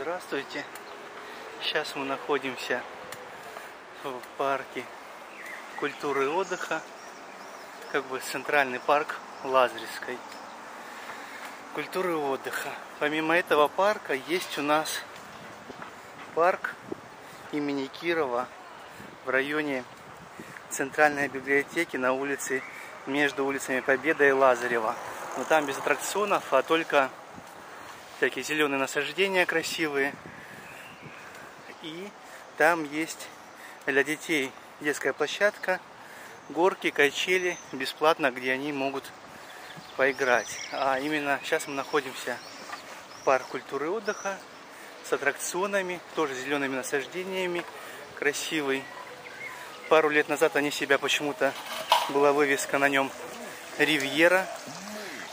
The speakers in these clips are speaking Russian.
Здравствуйте. Сейчас мы находимся в парке культуры и отдыха, как бы центральный парк Лазаревской культуры и отдыха. Помимо этого парка есть у нас парк имени Кирова в районе центральной библиотеки на улице между улицами Победа и Лазарева. Но там без аттракционов, а только всякие зеленые насаждения красивые. И там есть для детей детская площадка, горки, качели бесплатно, где они могут поиграть. А именно сейчас мы находимся в парк культуры и отдыха с аттракционами, тоже зелеными насаждениями, красивый. Пару лет назад они себя почему-то была вывеска на нем Ривьера.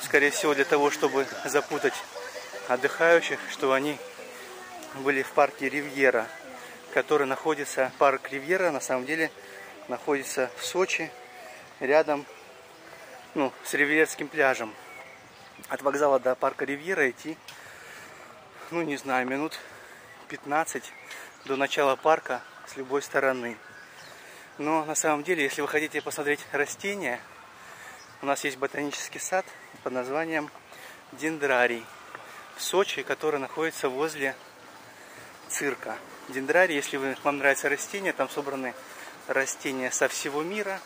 Скорее всего для того, чтобы запутать отдыхающих, что они были в парке Ривьера, который находится, парк Ривьера на самом деле находится в Сочи, рядом ну, с Ривьерским пляжем. От вокзала до парка Ривьера идти, ну не знаю, минут 15 до начала парка с любой стороны. Но на самом деле, если вы хотите посмотреть растения, у нас есть ботанический сад под названием Дендрарий в Сочи, который находится возле цирка. Дендрарий, если вам нравятся растения, там собраны растения со всего мира.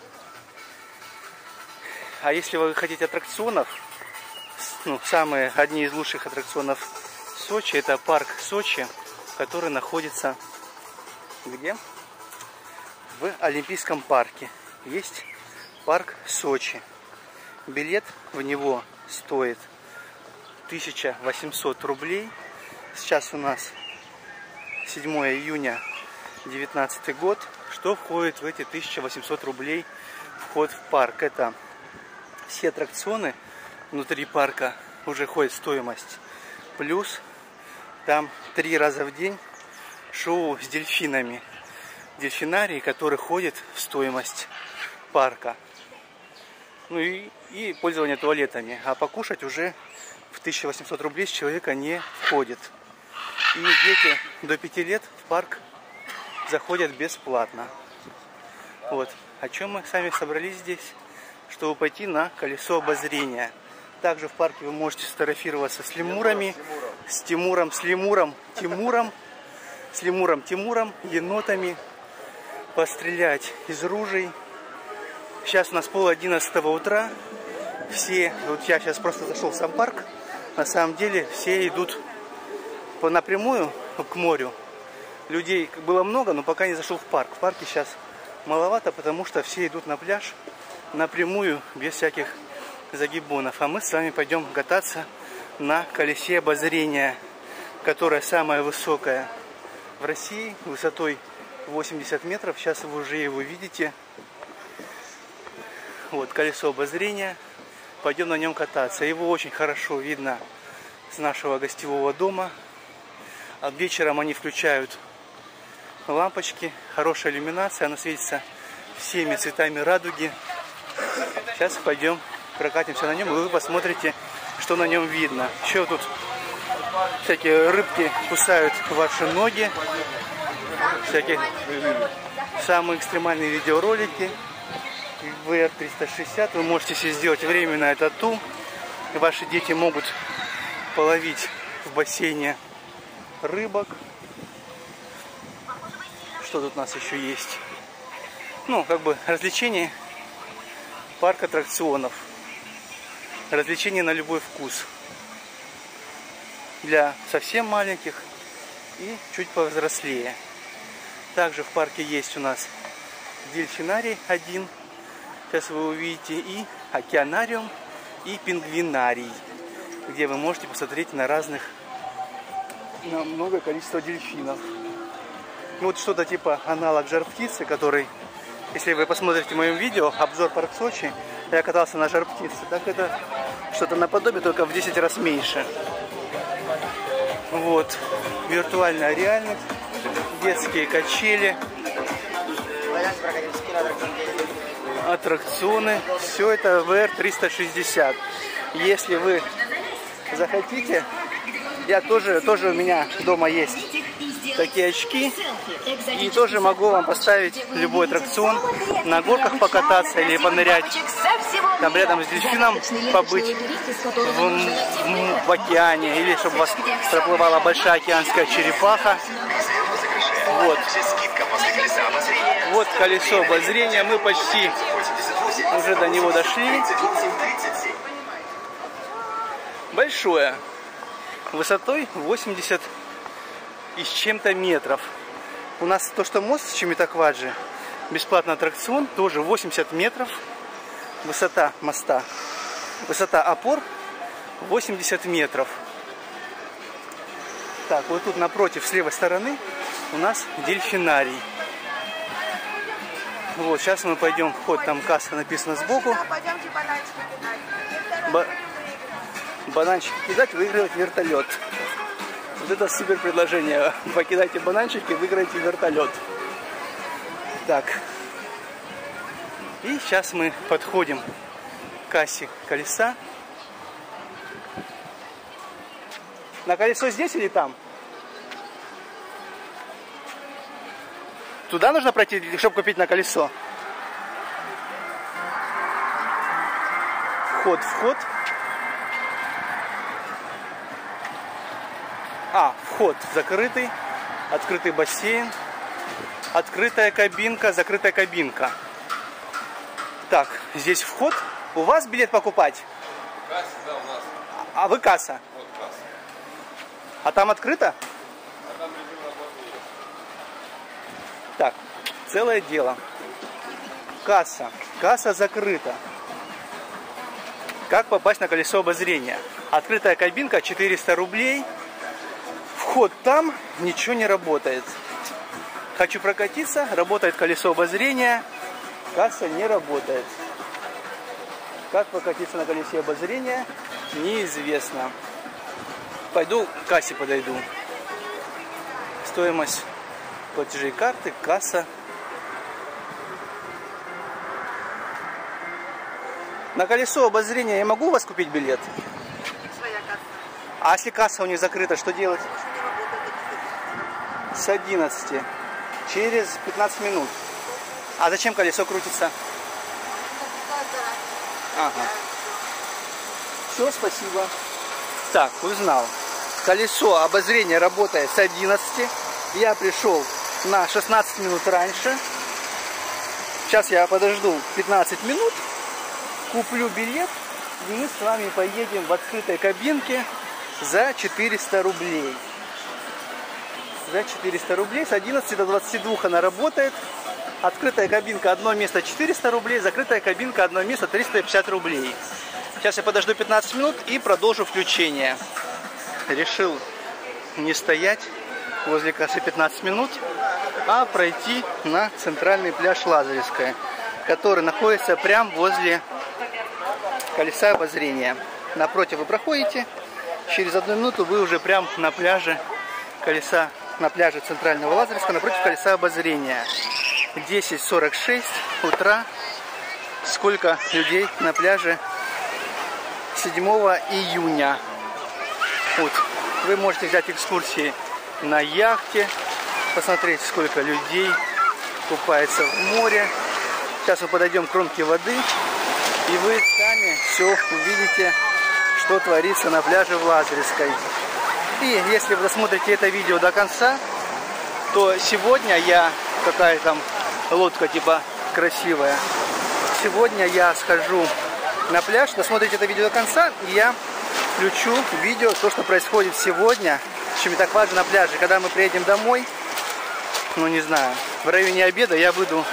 А если вы хотите аттракционов, ну, самые одни из лучших аттракционов Сочи, это парк Сочи, который находится где? В Олимпийском парке. Есть парк Сочи. Билет в него стоит 1800 рублей. Сейчас у нас 7 июня 2019 год. Что входит в эти 1800 рублей вход в парк? Это все аттракционы внутри парка уже ходит стоимость. Плюс там три раза в день шоу с дельфинами. Дельфинарий, который ходит в стоимость парка. Ну и, и пользование туалетами. А покушать уже в 1800 рублей с человека не входит. И дети до 5 лет в парк заходят бесплатно. Вот. О чем мы сами собрались здесь? Чтобы пойти на колесо обозрения. Также в парке вы можете сфотографироваться с лемурами, с Тимуром, с лемуром, Тимуром, с лемуром, Тимуром, енотами, пострелять из ружей. Сейчас у нас пол одиннадцатого утра. Все, вот я сейчас просто зашел в сам парк, на самом деле все идут по напрямую к морю. Людей было много, но пока не зашел в парк. В парке сейчас маловато, потому что все идут на пляж напрямую, без всяких загибонов. А мы с вами пойдем кататься на колесе обозрения, которое самое высокое в России, высотой 80 метров. Сейчас вы уже его видите. Вот колесо обозрения пойдем на нем кататься. Его очень хорошо видно с нашего гостевого дома. А вечером они включают лампочки, хорошая иллюминация, она светится всеми цветами радуги. Сейчас пойдем прокатимся на нем, и вы посмотрите, что на нем видно. Еще тут всякие рыбки кусают ваши ноги, всякие самые экстремальные видеоролики. VR360. Вы можете себе сделать временное тату. Ваши дети могут половить в бассейне рыбок. Что тут у нас еще есть? Ну, как бы развлечения, парк аттракционов. Развлечения на любой вкус. Для совсем маленьких и чуть повзрослее. Также в парке есть у нас дельфинарий один – Сейчас вы увидите и океанариум, и пингвинарий, где вы можете посмотреть на разных, на много количество дельфинов. Ну, вот что-то типа аналог жар-птицы, который, если вы посмотрите в моем видео, обзор парк Сочи, я катался на жар-птице, так это что-то наподобие, только в 10 раз меньше. Вот, виртуальная реальность, детские качели аттракционы. Все это VR360. Если вы захотите, Я тоже, тоже у меня дома есть такие очки. И тоже могу вам поставить любой аттракцион, на горках покататься или понырять, там рядом с дельфином побыть в, в, океане, или чтобы вас проплывала большая океанская черепаха. Вот. Вот колесо обозрения, мы почти уже до него дошли. Большое, высотой 80 и с чем-то метров. У нас то, что мост с Чимитакваджи, бесплатный аттракцион, тоже 80 метров. Высота моста, высота опор 80 метров. Так, вот тут напротив, с левой стороны, у нас дельфинарий. Вот, сейчас мы пойдем, вход там касса написано сбоку. Ба бананчики кидать, выигрывать вертолет. Вот это супер предложение. Покидайте бананчики, выиграете вертолет. Так. И сейчас мы подходим к кассе колеса. На колесо здесь или там? Туда нужно пройти, чтобы купить на колесо? Вход, вход. А, вход закрытый, открытый бассейн, открытая кабинка, закрытая кабинка. Так, здесь вход. У вас билет покупать? Касса, да, у нас. А вы касса? Вот касса. А там открыто? А там режим работы есть. Так, целое дело. Касса. Касса закрыта. Как попасть на колесо обозрения? Открытая кабинка 400 рублей. Вход там, ничего не работает. Хочу прокатиться, работает колесо обозрения, касса не работает. Как прокатиться на колесе обозрения, неизвестно. Пойду к кассе подойду. Стоимость платежей карты, касса. На колесо обозрения я могу у вас купить билет? Своя касса. А если касса у них закрыта, что делать? С 11. Через 15 минут. А зачем колесо крутится? Ага. Все, спасибо. Так, узнал. Колесо обозрения работает с 11. Я пришел на 16 минут раньше. Сейчас я подожду 15 минут, куплю билет, и мы с вами поедем в открытой кабинке за 400 рублей. За 400 рублей. С 11 до 22 она работает. Открытая кабинка одно место 400 рублей, закрытая кабинка одно место 350 рублей. Сейчас я подожду 15 минут и продолжу включение. Решил не стоять возле кассы 15 минут, а пройти на центральный пляж Лазаревская, который находится прямо возле колеса обозрения. Напротив вы проходите, через одну минуту вы уже прям на пляже колеса, на пляже центрального Лазаревского, напротив колеса обозрения. 10.46 утра. Сколько людей на пляже 7 июня. Вот. Вы можете взять экскурсии на яхте, посмотреть, сколько людей купается в море. Сейчас мы подойдем к кромке воды, и вы сами все увидите, что творится на пляже в Лазаревской. И если вы досмотрите это видео до конца, то сегодня я, какая там лодка типа красивая, сегодня я схожу на пляж, досмотрите это видео до конца, и я включу видео, то, что происходит сегодня в Чемитаквадже на пляже. Когда мы приедем домой, ну не знаю, в районе обеда я выйду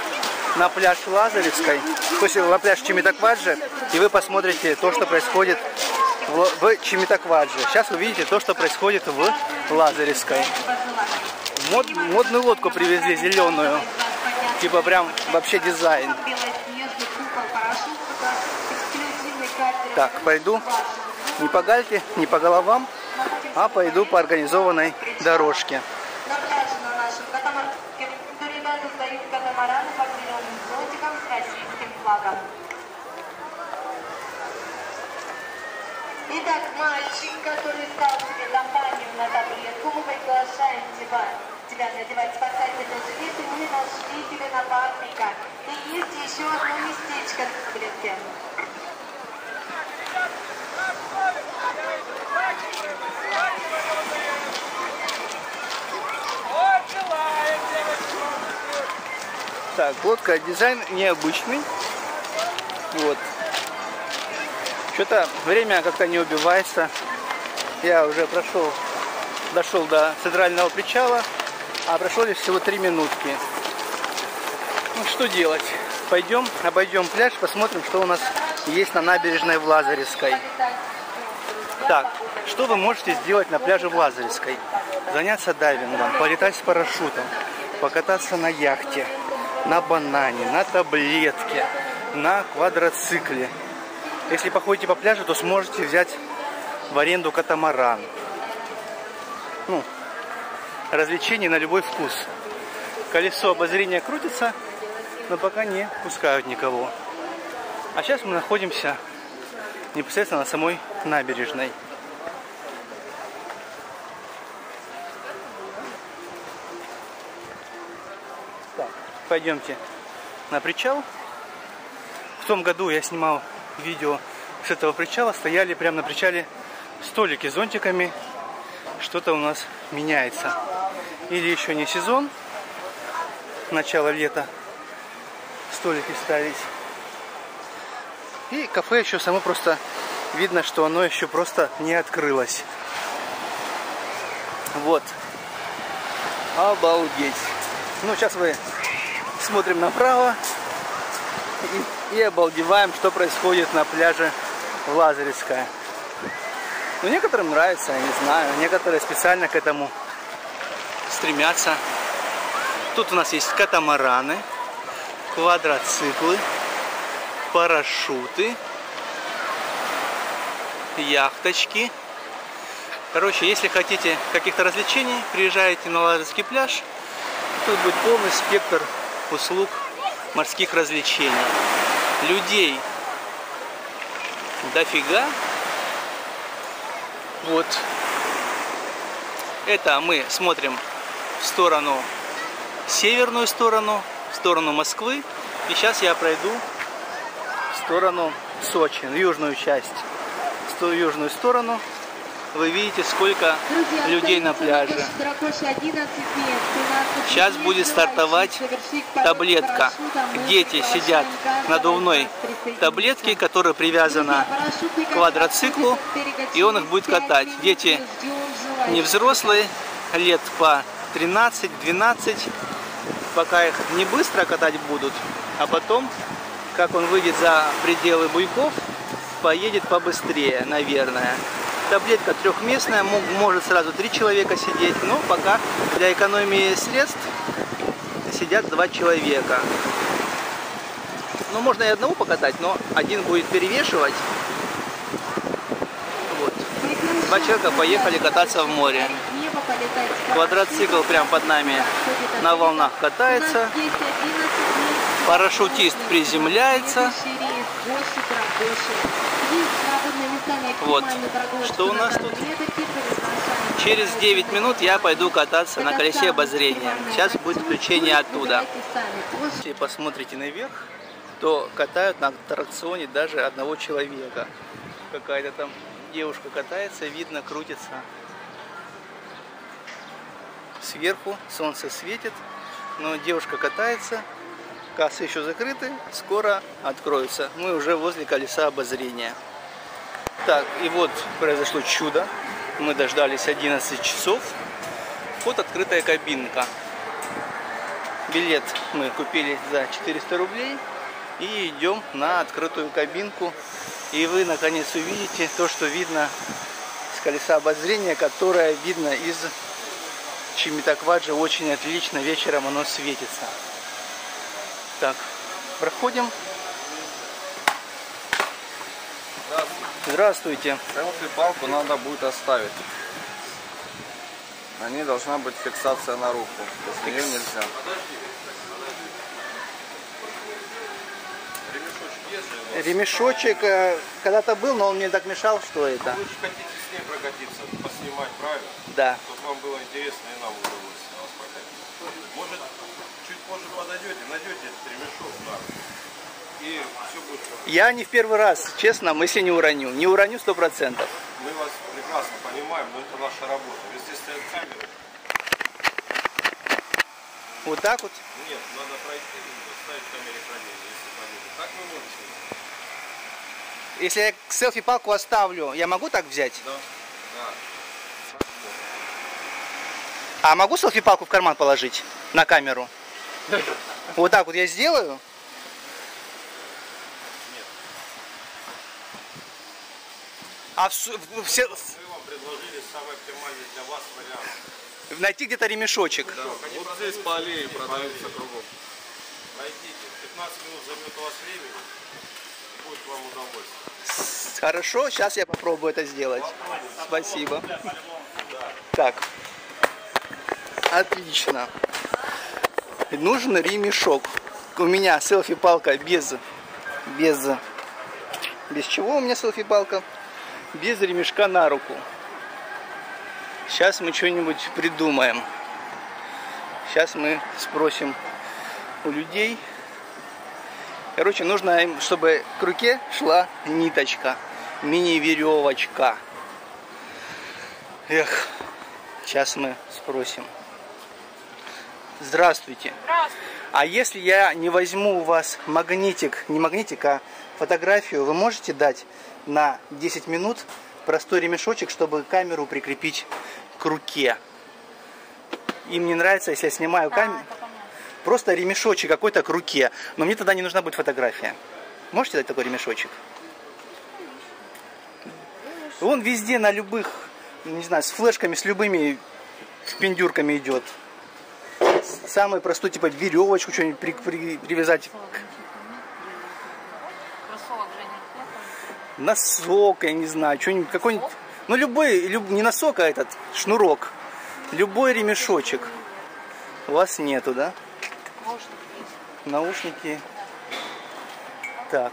на пляж Лазаревской, есть на пляж Чемитакваджи, и вы посмотрите то, что происходит в, в Чемитаквадже. Сейчас увидите то, что происходит в Лазаревской. Мод, модную лодку привезли, зеленую. Типа прям вообще дизайн. Так, пойду не по гальке, не по головам, а пойду по организованной дорожке. Итак, мальчик, который искал себе компанию на таблетку, мы приглашаем тебя, тебя надевать спасательные жилеты. Мы нашли тебя на Африка. И есть еще одно местечко на таблетке. Так, лодка, дизайн необычный. Вот. Что-то время как-то не убивается. Я уже прошел, дошел до центрального причала, а прошло ли всего три минутки. Ну что делать? Пойдем, обойдем пляж, посмотрим, что у нас есть на набережной в Лазаревской. Так, что вы можете сделать на пляже в Лазаревской? Заняться дайвингом, полетать с парашютом, покататься на яхте, на банане, на таблетке, на квадроцикле. Если походите по пляжу, то сможете взять в аренду катамаран. Ну, развлечений на любой вкус. Колесо обозрения крутится, но пока не пускают никого. А сейчас мы находимся непосредственно на самой набережной. Пойдемте на причал. В том году я снимал видео с этого причала. Стояли прямо на причале столики с зонтиками. Что-то у нас меняется. Или еще не сезон, начало лета, столики ставить. И кафе еще само просто видно, что оно еще просто не открылось. Вот. Обалдеть. Ну, сейчас мы смотрим направо и, и обалдеваем, что происходит на пляже Лазаревская. Ну, некоторым нравится, я не знаю. Некоторые специально к этому стремятся. Тут у нас есть катамараны, квадроциклы, парашюты, яхточки. Короче, если хотите каких-то развлечений, приезжаете на Лазаревский пляж. Тут будет полный спектр услуг морских развлечений. Людей дофига. Вот. Это мы смотрим в сторону, северную сторону, в сторону Москвы. И сейчас я пройду в сторону Сочи, в южную часть. В южную сторону вы видите, сколько Друзья, людей на пляже. на Дракоше 11 мест. 13 Сейчас будет стартовать таблетка. Мы Дети сидят надувной таблетке, которая привязана к квадроциклу, и он их будет катать. Дети не взрослые, лет по 13-12, пока их не быстро катать будут, а потом, как он выйдет за пределы буйков, поедет побыстрее, наверное. Таблетка трехместная, мо- может сразу три человека сидеть, но пока для экономии средств сидят два человека. Ну, можно и одного покатать, но один будет перевешивать. Вот. Два человека поехали кататься в море. Квадроцикл прям под нами на волнах катается. нас есть 11 мест. Парашютист приземляется. Вот. Что у на нас тут? Через 9 минут я пойду кататься на колесе обозрения. Сейчас будет включение оттуда. Если посмотрите наверх, то катают на аттракционе даже одного человека. Какая-то там девушка катается, видно, крутится. Сверху солнце светит, но девушка катается, кассы еще закрыты, скоро откроются. Мы уже возле колеса обозрения. Так, и вот произошло чудо. Мы дождались 11 часов. Вот открытая кабинка. Билет мы купили за 400 рублей и идем на открытую кабинку. И вы наконец увидите то, что видно с колеса обозрения, которое видно из Чимитакваджи очень отлично. Вечером оно светится. Так, проходим. Здравствуйте. Селфи-палку надо будет оставить. На ней должна быть фиксация на руку. Без нее нельзя. Ремешочек э, когда-то был, но он мне так мешал, что это. Вы же хотите ней прокатиться, поснимать, правильно? Да. Чтобы вам было интересно и нам удовольствие вас прокатить. Может, чуть позже подойдете, найдете этот ремешок, да. И все будет хорошо. Я не в первый раз, честно, если не уроню. Не уроню сто процентов. Мы вас прекрасно понимаем, но это наша работа. Везде стоят камеры. Вот так вот. Нет, надо пройти и ставить камеры хранения, если пойдете. Так вы можете. Если я селфи-палку оставлю, я могу так взять? Да. Да. А могу селфи-палку в карман положить на камеру? Вот так вот я сделаю. А в в- все- Мы вам предложили самый оптимальный для вас вариант. найти где-то ремешочек. Вот здесь по аллее продаются кругом. Найдите. 15 минут займет у вас времени. Будет вам удовольствие. Хорошо, сейчас я попробую это сделать. Спасибо. Так. Отлично. Нужен ремешок. У меня селфи-палка без, без, без чего у меня селфи-палка? Без ремешка на руку. Сейчас мы что-нибудь придумаем. Сейчас мы спросим у людей. Короче, нужно им, чтобы к руке шла ниточка, мини-веревочка. Эх, сейчас мы спросим. Здравствуйте. А если я не возьму у вас магнитик, не магнитик, а фотографию, вы можете дать на 10 минут простой ремешочек, чтобы камеру прикрепить к руке? Им не нравится, если я снимаю камеру. Просто ремешочек какой-то к руке. Но мне тогда не нужна будет фотография. Можете дать такой ремешочек? Он везде на любых, не знаю, с флешками, с любыми пиндюрками идет. Самый простой, типа веревочку что-нибудь при- при- привязать. Кроссовок же нет. Носок, я не знаю, что-нибудь, какой-нибудь. Ну, любой, люб- не носок, а этот, шнурок. Любой ремешочек. У вас нету, да? Наушники. Так.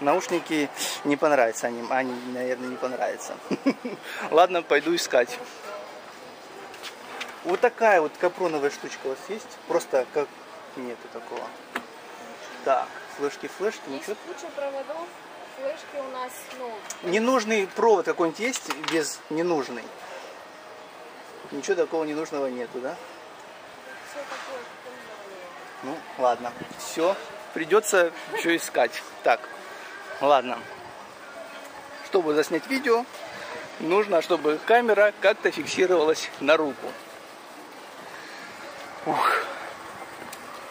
Наушники не понравятся они, они, наверное, не понравятся. Ладно, пойду искать. Вот такая вот капроновая штучка у вас есть? Просто как нету такого. Так, флешки, флешки, Есть ничего. куча проводов, флешки у нас, ну, Ненужный провод какой-нибудь есть без ненужный? Ничего такого ненужного нету, да? все такое, Ну, ладно. Все. Придется что искать. Так, ладно. Чтобы заснять видео, нужно, чтобы камера как-то фиксировалась на руку. Ух.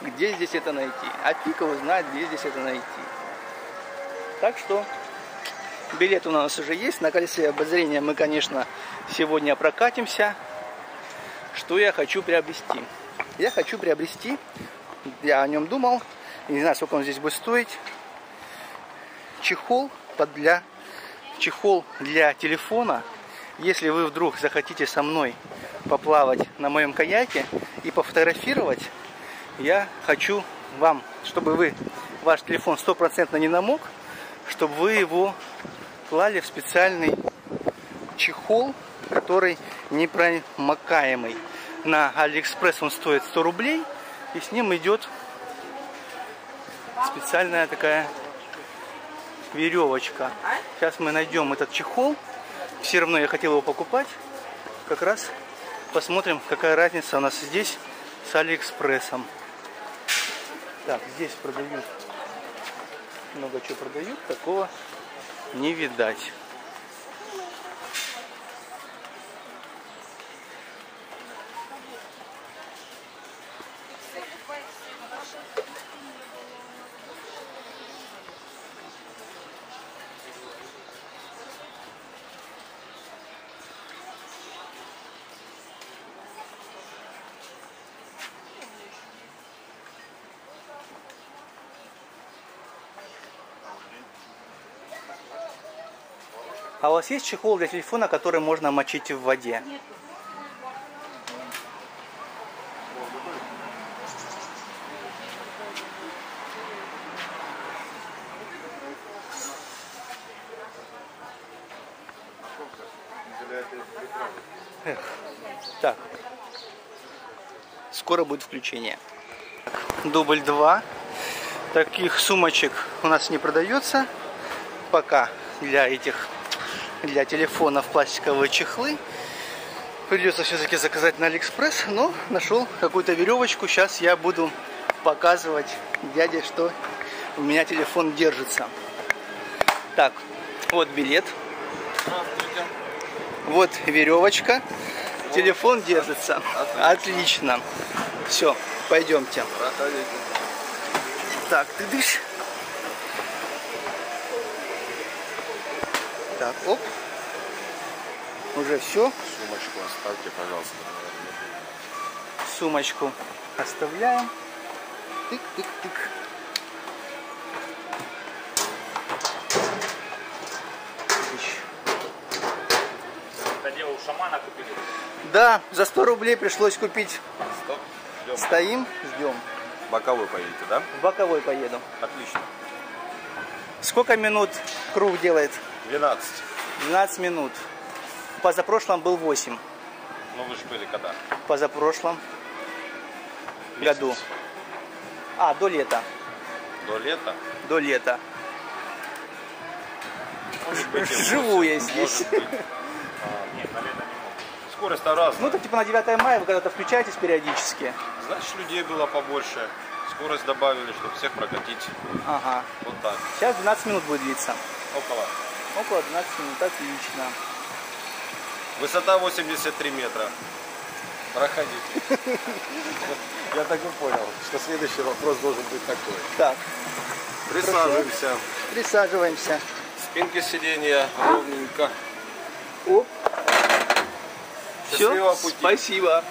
Где здесь это найти? А фиг его знает, где здесь это найти. Так что билет у нас уже есть. На колесе обозрения мы, конечно, сегодня прокатимся. Что я хочу приобрести? Я хочу приобрести, я о нем думал, не знаю, сколько он здесь будет стоить, чехол под для, чехол для телефона. Если вы вдруг захотите со мной поплавать на моем каяке и пофотографировать, я хочу вам, чтобы вы ваш телефон стопроцентно не намок, чтобы вы его клали в специальный чехол, который непромокаемый. На Алиэкспресс он стоит 100 рублей, и с ним идет специальная такая веревочка. Сейчас мы найдем этот чехол. Все равно я хотел его покупать. Как раз посмотрим, какая разница у нас здесь с Алиэкспрессом. Так, здесь продают много чего продают, такого не видать. А у вас есть чехол для телефона, который можно мочить в воде? Эх. Так. Скоро будет включение. Дубль 2. Таких сумочек у нас не продается пока для этих для телефонов пластиковые чехлы. Придется все-таки заказать на Алиэкспресс, но нашел какую-то веревочку. Сейчас я буду показывать дяде, что у меня телефон держится. Так, вот билет. Вот веревочка. Телефон держится. Отлично. Все, пойдемте. Проходите. Так, ты дышь. Оп. Уже все. Сумочку оставьте, пожалуйста. Сумочку оставляем. Тык-тык-тык. Это дело у шамана купили. Да, за 100 рублей пришлось купить. Стоп. Ждем. Стоим, ждем. Боковой поедете, да? В боковой поеду. Отлично. Сколько минут круг делает? 12. 12 минут. Позапрошлом был 8. Ну вы же были когда? Позапрошлом Месяц. году. А, до лета. До лета? До лета. Быть, Живу я здесь. А, нет, на лето не могут. Скорость-то разная. Ну, так типа на 9 мая вы когда-то включаетесь периодически. Значит, людей было побольше. Скорость добавили, чтобы всех прокатить. Ага. Вот так. Сейчас 12 минут будет длиться. Около. Около 12 минут, отлично. Высота 83 метра. Проходите. Я так и понял, что следующий вопрос должен быть такой. Так, Присаживаемся. присаживаемся. Спинки сиденья ровненько. Оп. Счастливого Все, пути. спасибо.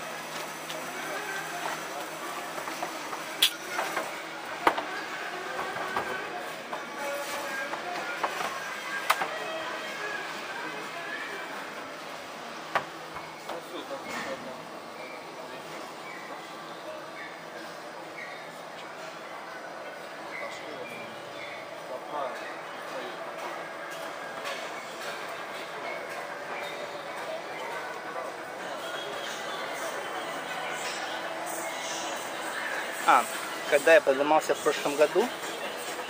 А, когда я поднимался в прошлом году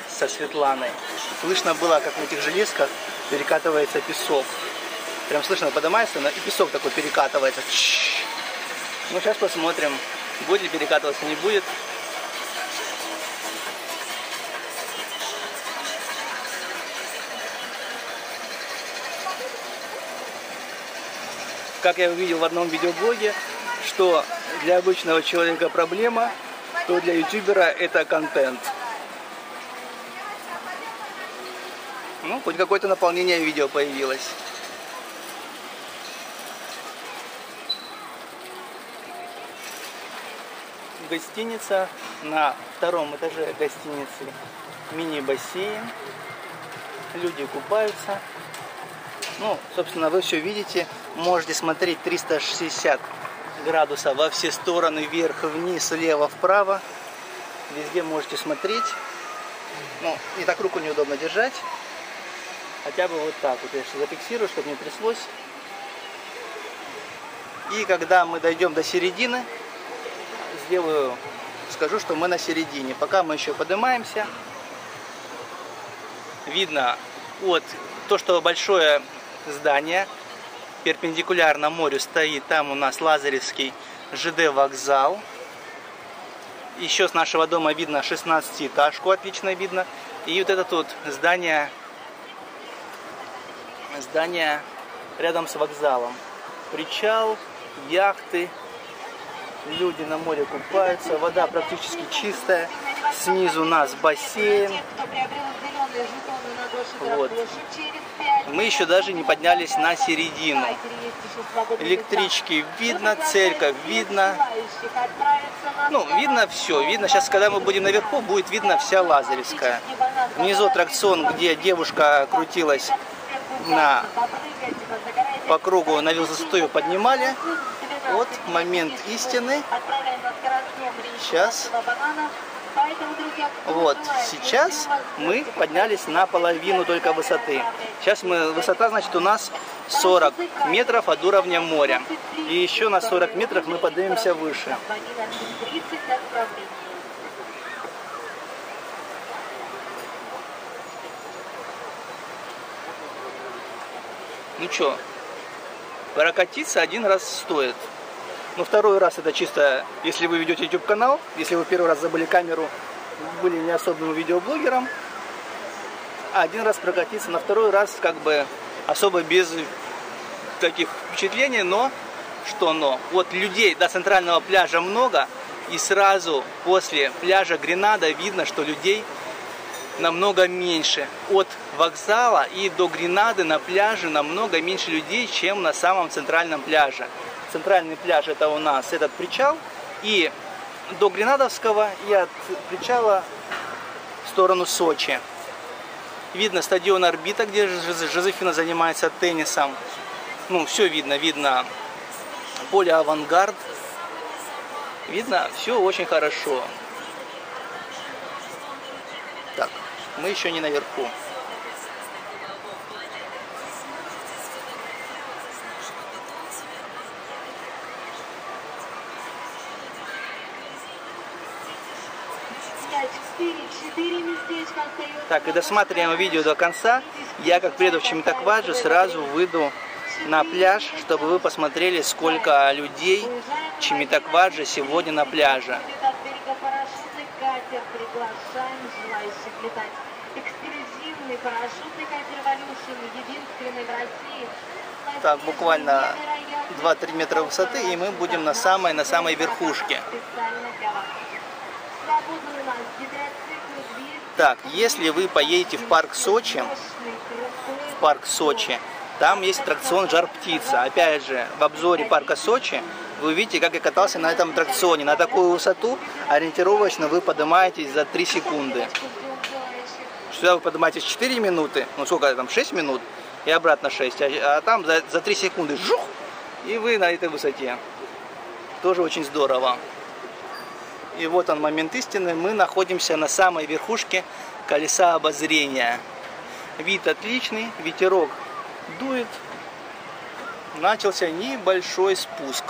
со Светланой, слышно было, как в этих железках перекатывается песок. Прям слышно, поднимается, и песок такой перекатывается. Ну, сейчас посмотрим, будет ли перекатываться, не будет. Как я увидел в одном видеоблоге, что для обычного человека проблема, то для ютубера это контент. Ну, хоть какое-то наполнение видео появилось. Гостиница на втором этаже гостиницы мини-бассейн. Люди купаются. Ну, собственно, вы все видите. Можете смотреть 360 градусов во все стороны, вверх, вниз, влево, вправо. Везде можете смотреть. Ну, не так руку неудобно держать. Хотя бы вот так вот. Я сейчас зафиксирую, чтобы не тряслось. И когда мы дойдем до середины, сделаю, скажу, что мы на середине. Пока мы еще поднимаемся, видно от то, что большое здание перпендикулярно морю стоит, там у нас Лазаревский ЖД вокзал. Еще с нашего дома видно 16-этажку, отлично видно. И вот это вот здание, здание рядом с вокзалом. Причал, яхты, люди на море купаются, вода практически чистая. Снизу у нас бассейн. Вот. Мы еще даже не поднялись на середину. Электрички видно, церковь видно. Ну, видно все. Видно, сейчас, когда мы будем наверху, будет видно вся Лазаревская. Внизу аттракцион, где девушка крутилась на, по кругу на велосипеде поднимали. Вот момент истины. Сейчас. Вот, сейчас мы поднялись на половину только высоты. Сейчас мы, высота, значит, у нас 40 метров от уровня моря. И еще на 40 метров мы поднимемся выше. В 11.30 отправление. Ну что, прокатиться один раз стоит. Но второй раз это чисто, если вы ведете YouTube канал, если вы первый раз забыли камеру, были не особым видеоблогером, один раз прокатиться, на второй раз как бы особо без таких впечатлений, но что но? Вот людей до центрального пляжа много, и сразу после пляжа Гренада видно, что людей намного меньше. От вокзала и до Гренады на пляже намного меньше людей, чем на самом центральном пляже. Центральный пляж это у нас этот причал, и до Гренадовского и от причала в сторону Сочи. Видно стадион Орбита, где Жозе- Жозефина занимается теннисом. Ну, все видно, видно поле Авангард. Видно, все очень хорошо. Так, мы еще не наверху. Так, и досматриваем видео до конца. Я, как приеду в Чемитакваджу, сразу выйду на пляж, чтобы вы посмотрели, сколько людей в Чемитаквадже сегодня на пляже. Так, буквально 2-3 метра высоты, и мы будем на самой, на самой верхушке. Так, если вы поедете в парк Сочи, в парк Сочи, там есть аттракцион «Жар птица». Опять же, в обзоре парка Сочи вы увидите, как я катался на этом аттракционе. На такую высоту ориентировочно вы поднимаетесь за 3 секунды. Сюда вы поднимаетесь 4 минуты, ну сколько там, 6 минут, и обратно 6. А, а там за, за 3 секунды жух, и вы на этой высоте. Тоже очень здорово. И вот он момент истины. Мы находимся на самой верхушке колеса обозрения. Вид отличный, ветерок дует. Начался небольшой спуск.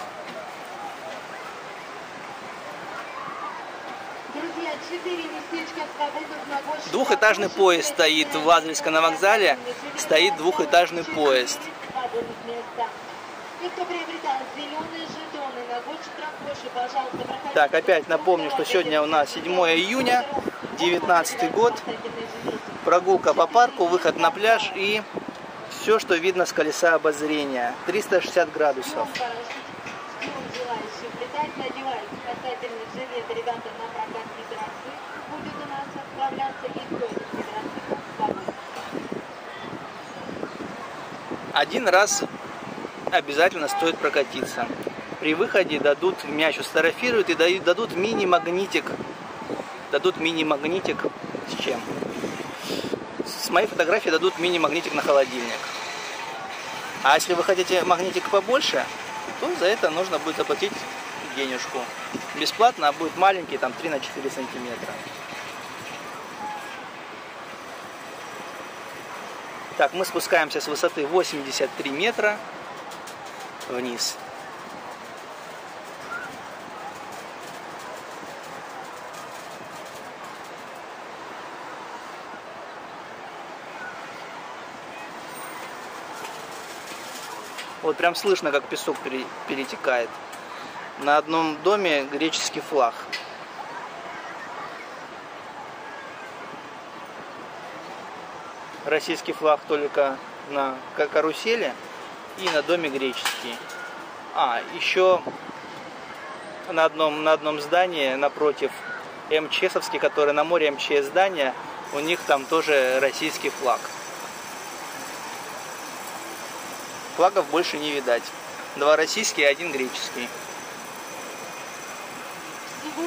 Двухэтажный поезд стоит в мест. Лазаревском на вокзале. Стоит двухэтажный поезд. свободных места. И кто приобретал зеленые жетоны на больше больше, пожалуйста, проходите. Так, опять напомню, что сегодня у нас 7 июня, 19 год. Прогулка по парку, выход на пляж и все, что видно с колеса обозрения. 360 градусов. Один раз обязательно стоит прокатиться. При выходе дадут мяч сфотографируют и дают- дадут мини-магнитик. Дадут мини-магнитик с чем? С моей фотографии дадут мини-магнитик на холодильник. А если вы хотите магнитик побольше, то за это нужно будет заплатить денежку. Бесплатно, а будет маленький, там 3 на 4 сантиметра. Так, мы спускаемся с высоты 83 метра вниз. Вот прям слышно, как песок пере- перетекает. На одном доме греческий флаг. Российский флаг только на ка- карусели и на доме греческий. А, еще на одном, на одном здании напротив МЧСовский, который на море МЧС здания, у них там тоже российский флаг. Флагов больше не видать. Два российские, один греческий. Мы.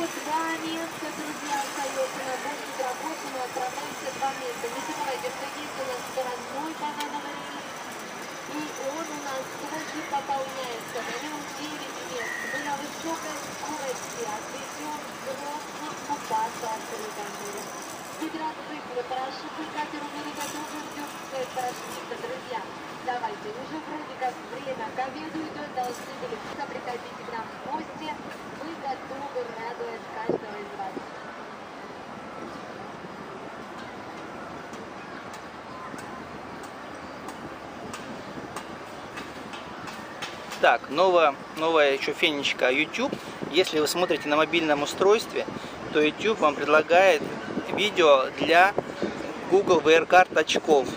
На нем 9 мест. Мы на высокой скорости отвезем ровно кассу открыта будет. Будь разыгры, парашюты, катеру буду готовы, ждем своих парашютистов, друзья. Давайте, уже вроде как время к обеду идет, должны были приходите к нам в гости. Мы готовы радовать каждого из вас. Так, новая, новая еще фенечка YouTube. Если вы смотрите на мобильном устройстве, то YouTube вам предлагает видео для Google VR карт очков.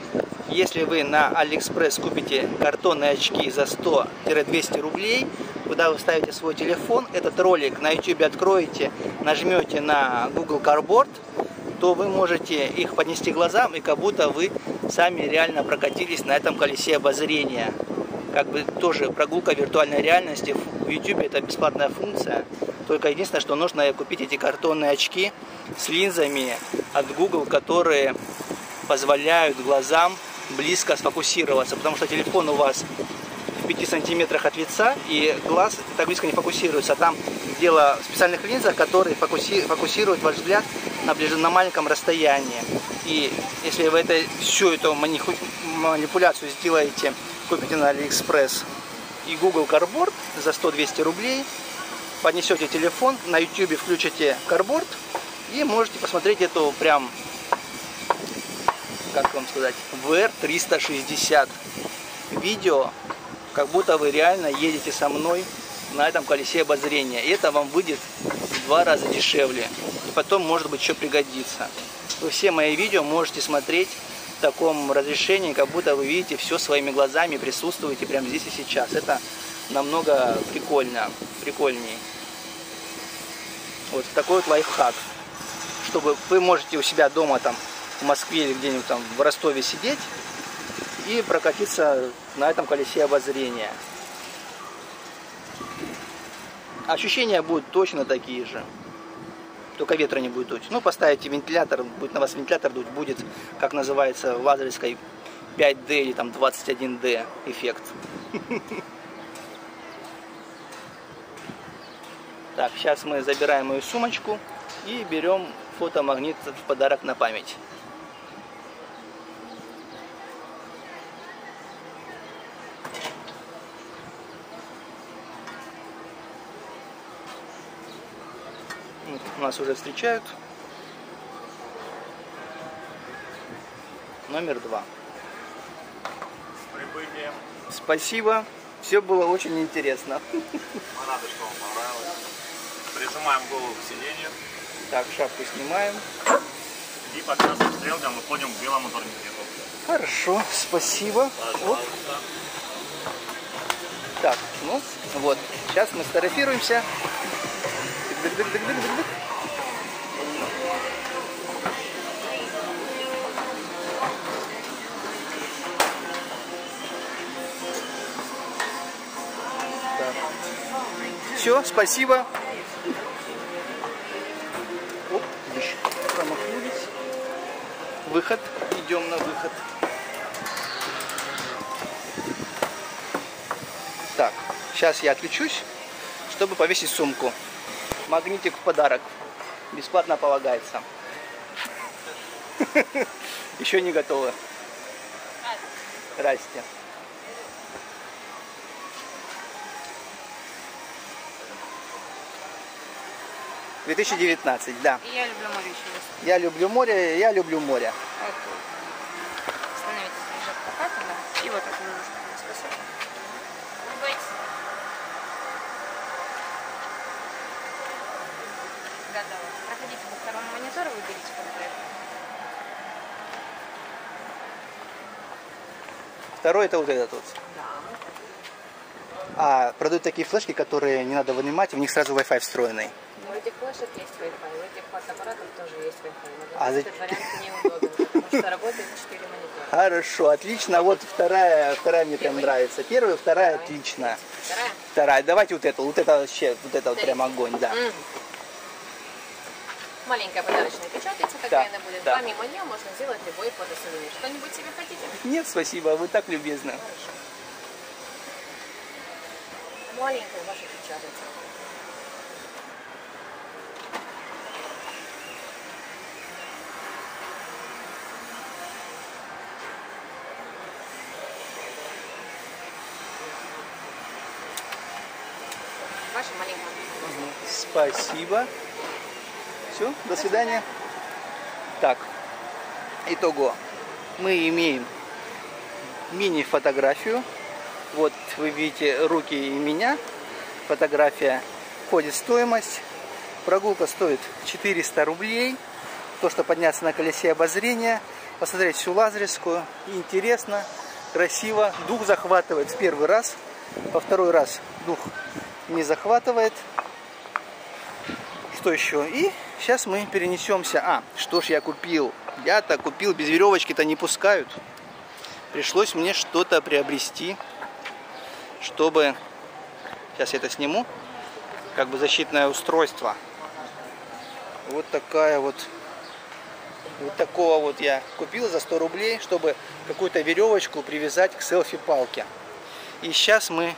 Если вы на AliExpress купите картонные очки за 100-200 рублей, куда вы ставите свой телефон, этот ролик на YouTube откроете, нажмете на Google Cardboard, то вы можете их поднести глазам, и как будто вы сами реально прокатились на этом колесе обозрения. Как бы тоже прогулка виртуальной реальности. В YouTube это бесплатная функция. Только единственное, что нужно купить эти картонные очки с линзами от Google, которые позволяют глазам близко сфокусироваться, потому что телефон у вас в 5 сантиметрах от лица, и глаз так близко не фокусируется. Там дело в специальных линзах, которые фокуси- фокусируют ваш взгляд на, ближ... на маленьком расстоянии. И если вы это, всю эту манипуляцию сделаете, купите на AliExpress и Google Cardboard за 100-200 рублей, поднесете телефон, на YouTube включите Cardboard и можете посмотреть эту прям как вам сказать, VR 360 видео, как будто вы реально едете со мной на этом колесе обозрения. И это вам выйдет в два раза дешевле. И потом, может быть, еще пригодится. Вы все мои видео можете смотреть таком разрешении, как будто вы видите все своими глазами, присутствуете прямо здесь и сейчас. Это намного прикольно, прикольнее. Вот такой вот лайфхак. Чтобы вы можете у себя дома там в Москве или где-нибудь там в Ростове сидеть и прокатиться на этом колесе обозрения. Ощущения будут точно такие же. Только ветра не будет дуть. Ну, поставите вентилятор, будет на вас вентилятор дуть, будет, как называется, в лазерской 5D или там 21D эффект. Так, сейчас мы забираем мою сумочку и берем фотомагнит в подарок на память. Нас уже встречают. Номер два. С прибытием. Спасибо. Все было очень интересно. Мы рады, что вам понравилось. Прижимаем голову к сиденью. Так, шапку снимаем. И по красным стрелкам выходим к белому турникету. Хорошо, спасибо. Так, ну вот. Сейчас мы сфотографируемся. Дык-дык-дык-дык-дык-дык. Все, спасибо. Оп, промахнулись. Выход. Идем на выход. Так, сейчас я отключусь, чтобы повесить сумку. Магнитик в подарок. Бесплатно полагается. Еще не готовы. Здрасте. Две тысячи девятнадцать, да. И я люблю море еще раз. Я люблю море, я люблю море. Вот. Становитесь ближе к прокату, да. И вот так немножко высоко. Улыбайтесь. Готово. Проходите по второму монитору, выберите портрет. Второй это вот этот вот. Да. А продают такие флешки, которые не надо вынимать, в них сразу Wi-Fi встроенный. Этих флешек есть Wi-Fi, у этих фотоаппаратов тоже есть Wi-Fi. Но А за- этот вариант неудобен, потому что работает 4 монитора. Хорошо, отлично. Вот вторая, вторая мне прям нравится. Первая, вторая отлично. Вторая. Вторая. Давайте вот эту. Вот это вообще, вот это вот прям огонь, да. Маленькая подарочная печатается, Да, такая она будет. да. Помимо нее можно сделать любой фотосувенир. Что-нибудь себе хотите? Нет, спасибо, вы так любезны. Маленькая ваша печатается. Ваша маленькая. Спасибо. Все, до свидания. Так, итого. Мы имеем мини-фотографию. Вот вы видите руки и меня. Фотография входит стоимость. Прогулка стоит 400 рублей. То, что подняться на колесе обозрения, посмотреть всю Лазаревскую. Интересно, красиво. Дух захватывает в первый раз. Во второй раз дух не захватывает. Что еще? И сейчас мы перенесемся. А, что ж я купил? Я-то купил, без веревочки-то не пускают. Пришлось мне что-то приобрести, чтобы... Сейчас я это сниму. Как бы защитное устройство. Вот такая вот... Вот такого вот я купил за 100 рублей, чтобы какую-то веревочку привязать к селфи-палке. И сейчас мы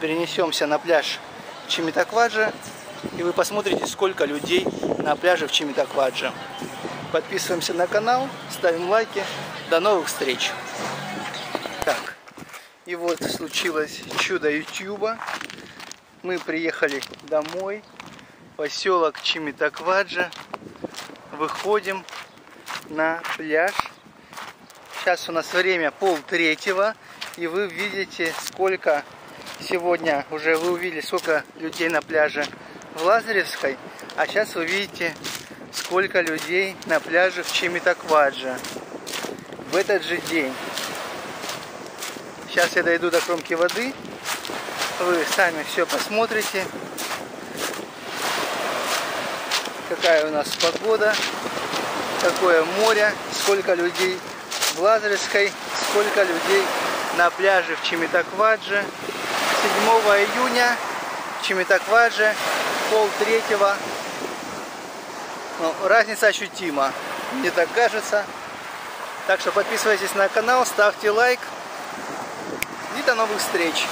перенесемся на пляж Чимитакваджа. И вы посмотрите, сколько людей на пляже в Чимитакваджа. Подписываемся на канал, ставим лайки. До новых встреч. Так, и вот случилось чудо Ютуба. Мы приехали домой, поселок Чимитакваджа. Выходим на пляж. Сейчас у нас время пол третьего. И вы видите, сколько сегодня уже вы увидели, сколько людей на пляже в Лазаревской. А сейчас вы видите, сколько людей на пляже в Чимитакваджа в этот же день. Сейчас я дойду до кромки воды. Вы сами все посмотрите. Какая у нас погода. Какое море. Сколько людей в Лазаревской. Сколько людей на пляже в Чимитаквадже. 7 июня в Чимитаквадже пол третьего. Ну, разница ощутима, мне так кажется. Так что подписывайтесь на канал, ставьте лайк. И до новых встреч!